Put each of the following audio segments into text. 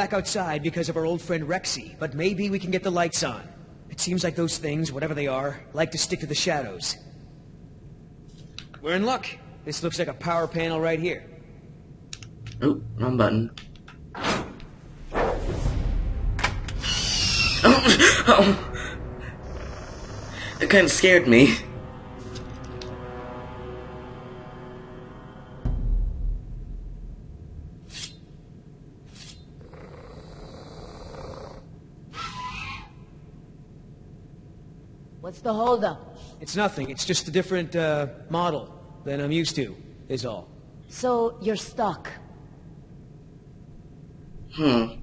back outside because of our old friend Rexy, but maybe we can get the lights on. It seems like those things, whatever they are, like to stick to the shadows. We're in luck. This looks like a power panel right here. Oh, wrong button. Oh, oh. It kind of scared me. What's the holdup? It's nothing. It's just a different, uh, model than I'm used to, is all. So, you're stuck. Hmm.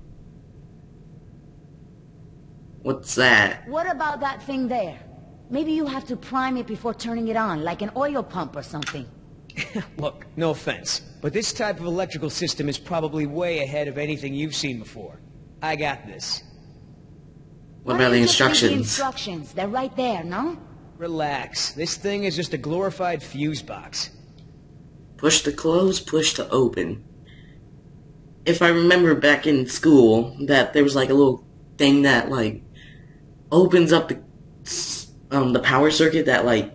What's that? What about that thing there? Maybe you have to prime it before turning it on, like an oil pump or something. Look, no offense, but this type of electrical system is probably way ahead of anything you've seen before. I got this. What Why about the don't you just read instructions? The instructions. They're right there, no? Relax. This thing is just a glorified fuse box. Push to close, push to open. If I remember back in school, that there was like a little thing that like opens up the um the power circuit that like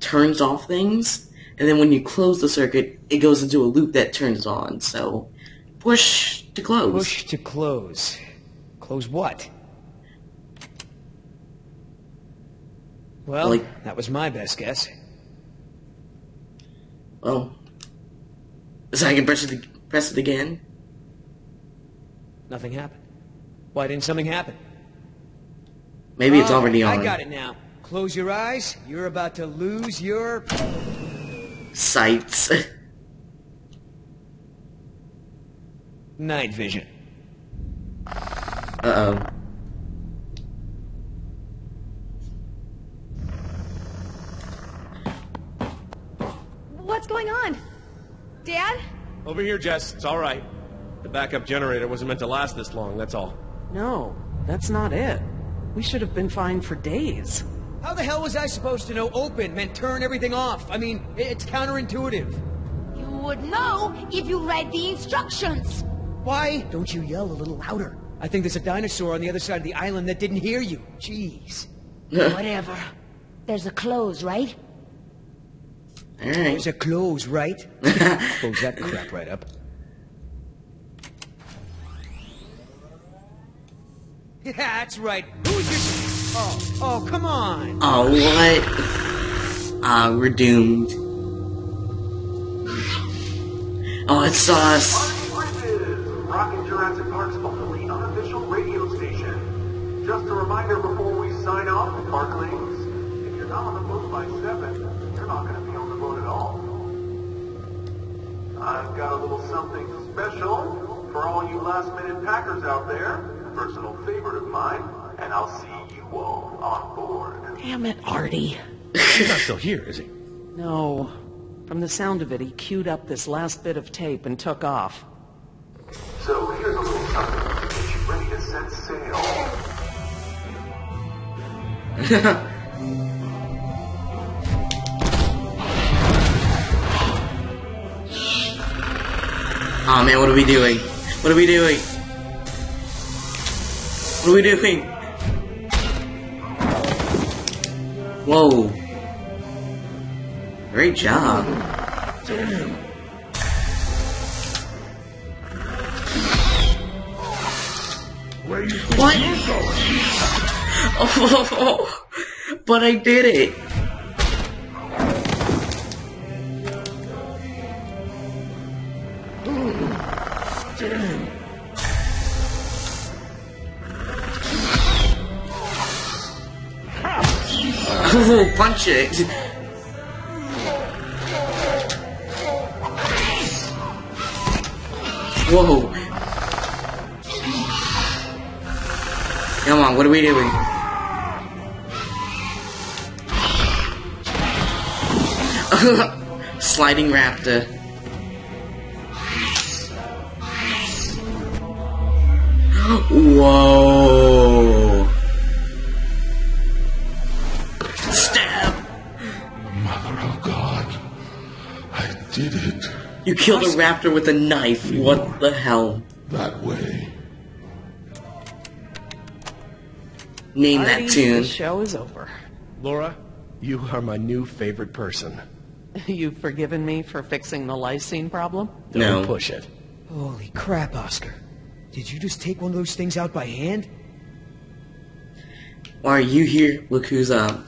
turns off things, and then when you close the circuit, it goes into a loop that turns on. So push to close. Push to close. Close what? Well, Like- that was my best guess. Well, so I can press it press it again. Nothing happened. Why didn't something happen? Maybe it's Oh, already on. I got it now. Close your eyes. You're about to lose your... Sights. night vision. uh What's going on? Dad? Over here, Jess. It's all right. The backup generator wasn't meant to last this long, that's all. No, that's not it. We should have been fine for days. How the hell was I supposed to know open meant turn everything off? I mean, it's counterintuitive. You would know if you read the instructions. Why don't you yell a little louder? I think there's a dinosaur on the other side of the island that didn't hear you. Jeez. Whatever. There's a close, right? Alright. There's a close, right? Close that crap right up. Yeah, that's right. Who's your... Oh, oh, come on. Oh, what? Ah, we're doomed. Oh, it's sauce. Bridges, Jurassic Park's only unofficial radio station. Just a reminder before we sign off, Parklings, if you're not on the boat by 7, you're not going to be on the boat at all. I've got a little something special for all you last-minute packers out there. Personal favorite of mine, and I'll see you all on board. Damn it, Artie. He's not still here, is he? No. From the sound of it, he queued up this last bit of tape and took off. So here's a little something to get you ready to set sail. Oh man, what are we doing? What are we doing? What are we doing? Whoa. Great job. Damn. What? Oh, but I did it. Punch it. Whoa. Come on, what are we doing? Sliding raptor. Whoa. I did it. You killed a raptor with a knife. What the hell? That way. Name Party, that tune. The show is over. Laura, you are my new favorite person. You've forgiven me for fixing the lysine problem? Don't push it. Holy crap, Oscar. Did you just take one of those things out by hand? Why are you here? Look who's up.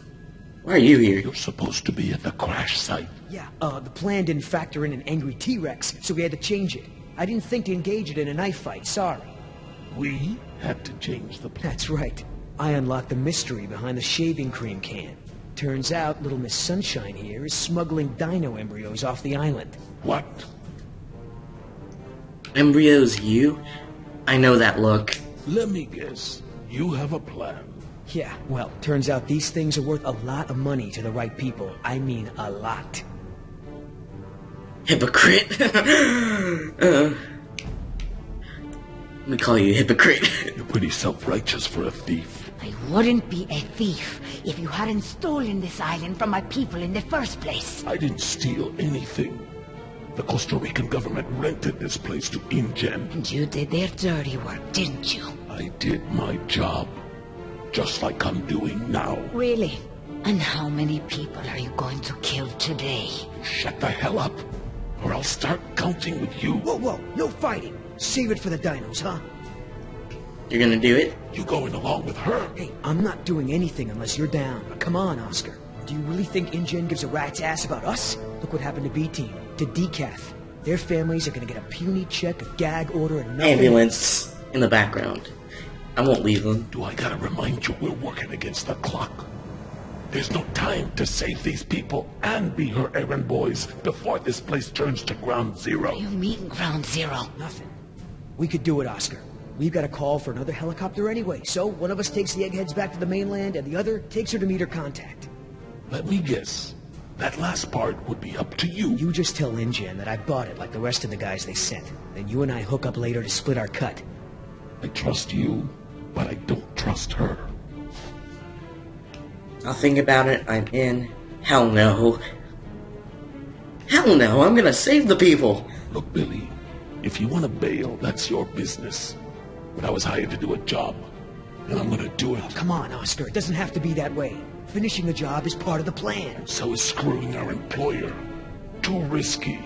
Why are you here? You're supposed to be at the crash site. Yeah, uh, the plan didn't factor in an angry T-Rex, so we had to change it. I didn't think to engage it in a knife fight, sorry. We had to change the plan. That's right. I unlocked the mystery behind the shaving cream can. Turns out Little Miss Sunshine here is smuggling dino embryos off the island. What? Embryos, you? I know that look. Let me guess. You have a plan. Yeah, well, turns out these things are worth a lot of money to the right people. I mean, a lot. Hypocrite. uh, let me call you hypocrite. You're pretty self-righteous for a thief. I wouldn't be a thief if you hadn't stolen this island from my people in the first place. I didn't steal anything. The Costa Rican government rented this place to InGen. And you did their dirty work, didn't you? I did my job. Just like I'm doing now. Really? And how many people are you going to kill today? Shut the hell up, or I'll start counting with you. Whoa, whoa, no fighting. Save it for the dinos, huh? You're gonna do it? You going along with her? Hey, I'm not doing anything unless you're down. Come on, Oscar. Do you really think InGen gives a rat's ass about us? Look what happened to B-Team, to Decath. Their families are gonna get a puny check, a gag order, and nothing. Ambulance in the background. I won't leave them. Do I gotta remind you we're working against the clock? There's no time to save these people and be her errand boys before this place turns to ground zero. You mean ground zero? Nothing. We could do it, Oscar. We've got a call for another helicopter anyway, so one of us takes the eggheads back to the mainland, and the other takes her to meet her contact. Let me guess. That last part would be up to you. You just tell InGen that I bought it like the rest of the guys they sent. Then you and I hook up later to split our cut. I trust you, but I don't trust her. I'll think about it. I'm in. Hell no. Hell no, I'm gonna save the people. Look, Billy, if you want to bail, that's your business. But I was hired to do a job, and I'm gonna do it. Come on, Oscar. It doesn't have to be that way. Finishing the job is part of the plan. So is screwing our employer. Too risky.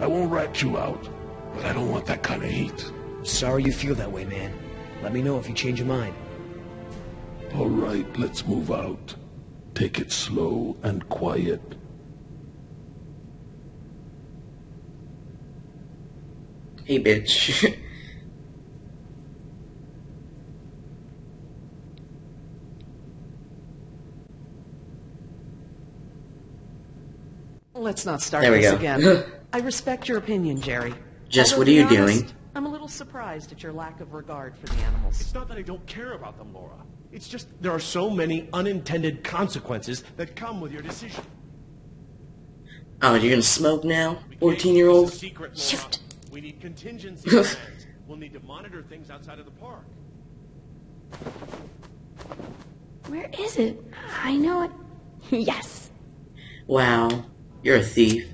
I won't rat you out, but I don't want that kind of heat. Sorry you feel that way, man. Let me know if you change your mind. All right, let's move out. Take it slow and quiet. Hey, bitch. Let's not start There we this go. again. I respect your opinion, Gerry. Jess, what are you honest, doing? I'm a little surprised at your lack of regard for the animals. It's not that I don't care about them, Laura. It's just there are so many unintended consequences that come with your decision. oh, you're gonna smoke now? 14 year old? keep secret, Laura. Shoot. We need contingency plans. We'll need to monitor things outside of the park. Where is it? I know it. yes. Wow, you're a thief.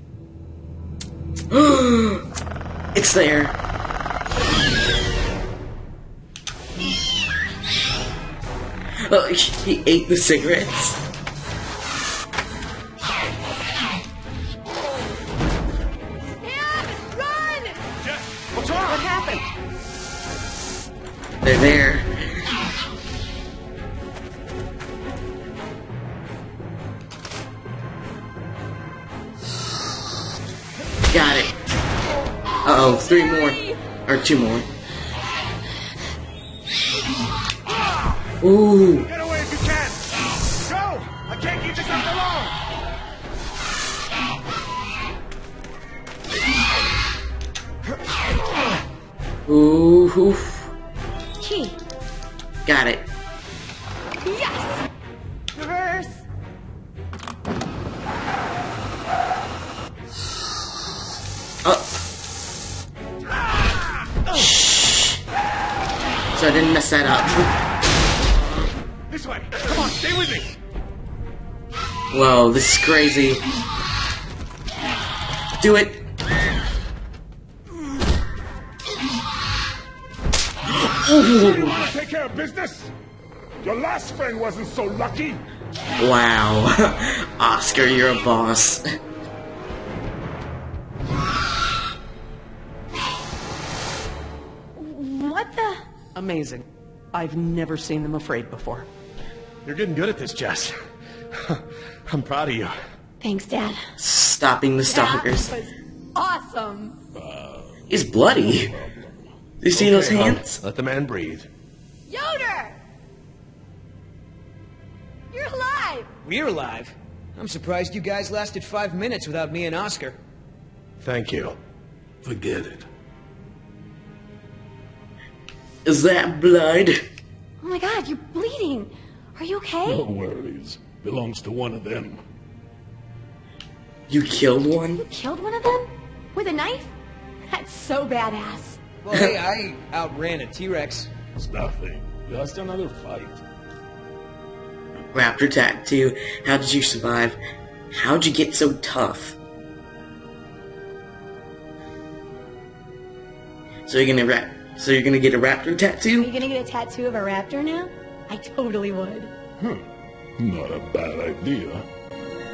it's there. He ate the cigarettes. Run! What's wrong? What happened? They're there. Got it. Uh oh, three more. Or two more. Ooh. Get away if you can! Go! I can't keep this up alone! Ooh. oof. Key. Got it. Yes! Reverse. Oh. So I didn't mess that up. Stay with me! Whoa, this is crazy. Do it. Ooh. Wanna take care of business? Your last friend wasn't so lucky. Wow. Oscar, you're a boss. What the? Amazing. I've never seen them afraid before. You're getting good at this, Jess. I'm proud of you. Thanks, Dad. Stopping the stalkers. That was awesome. He's bloody. You see those Okay, hon, hands? Let the man breathe. Yoder! You're alive! We're alive. I'm surprised you guys lasted five minutes without me and Oscar. Thank you. Forget it. Is that blood? Oh my god, you're bleeding. Are you okay? No worries. Belongs to one of them. You killed one? You killed one of them? With a knife? That's so badass. Well, hey, I outran a T-Rex. It's nothing. Just another fight. Raptor tattoo. How did you survive? How'd you get so tough? So you're gonna rap. So you're gonna get a raptor tattoo? Are you tattoo? gonna get a tattoo of a raptor now? I totally would. Hmm. Not a bad idea.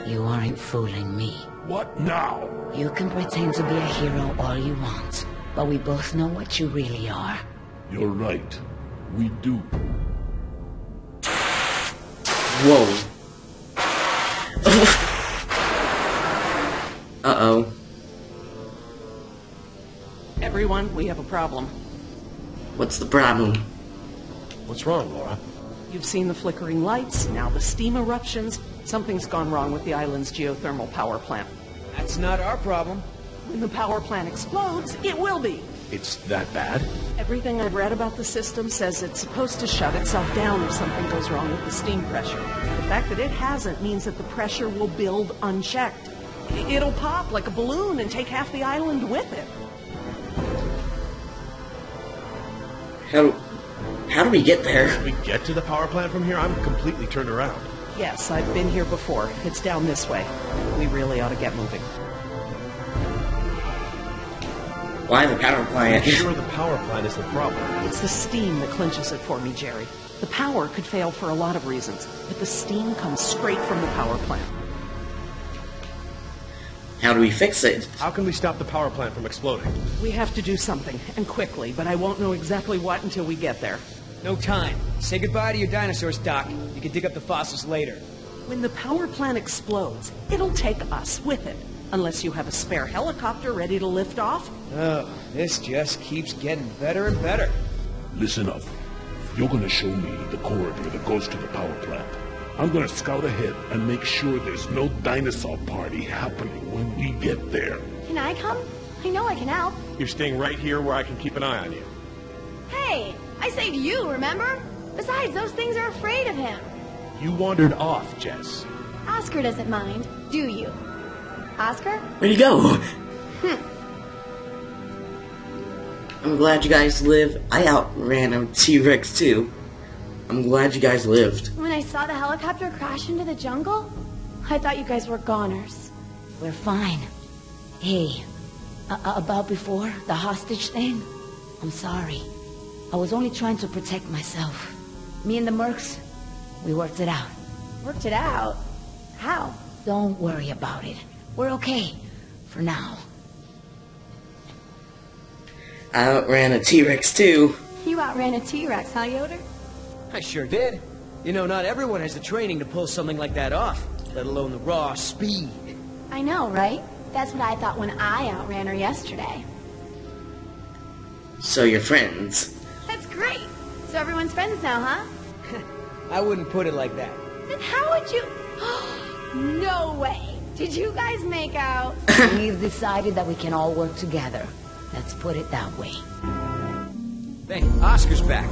You aren't fooling me. What now? You can pretend to be a hero all you want, but we both know what you really are. You're right. We do. Whoa. uh oh. Everyone, we have a problem. What's the problem? What's wrong, Laura? You've seen the flickering lights, now the steam eruptions. Something's gone wrong with the island's geothermal power plant. That's not our problem. When the power plant explodes, it will be. It's that bad? Everything I've read about the system says it's supposed to shut itself down if something goes wrong with the steam pressure. The fact that it hasn't means that the pressure will build unchecked. It'll pop like a balloon and take half the island with it. How how do we get there? Can we get to the power plant from here? I'm completely turned around. Yes, I've been here before. It's down this way. We really ought to get moving. Why the power plant? I'm plant? sure the power plant is the problem. It's the steam that clinches it for me, Gerry. The power could fail for a lot of reasons, but the steam comes straight from the power plant. How do we fix it? How can we stop the power plant from exploding? We have to do something, and quickly, but I won't know exactly what until we get there. No time. Say goodbye to your dinosaurs, Doc. You can dig up the fossils later. When the power plant explodes, it'll take us with it. Unless you have a spare helicopter ready to lift off. Oh, this just keeps getting better and better. Listen up. You're gonna show me the corridor that goes to the power plant. I'm gonna scout ahead and make sure there's no dinosaur party happening when we get there. Can I come? I know I can help. You're staying right here where I can keep an eye on you. Hey, I saved you, remember? Besides, those things are afraid of him. You wandered off, Jess. Oscar doesn't mind, do you? Oscar? Where'd he go? Hmm. I'm glad you guys live. I outran a T-Rex too. I'm glad you guys lived. When I saw the helicopter crash into the jungle, I thought you guys were goners. We're fine. Hey, uh, uh, about before, the hostage thing? I'm sorry. I was only trying to protect myself. Me and the Mercs, we worked it out. Worked it out. How? Don't worry about it. We're okay. For now. I outran a T-Rex too. You outran a T-Rex, huh, Yoder? I sure did. You know, not everyone has the training to pull something like that off, let alone the raw speed. I know, right? That's what I thought when I outran her yesterday. So you're friends. That's great. So everyone's friends now, huh? I wouldn't put it like that. Then how would you... no way. Did you guys make out? We've decided that we can all work together. Let's put it that way. Hey, Oscar's back.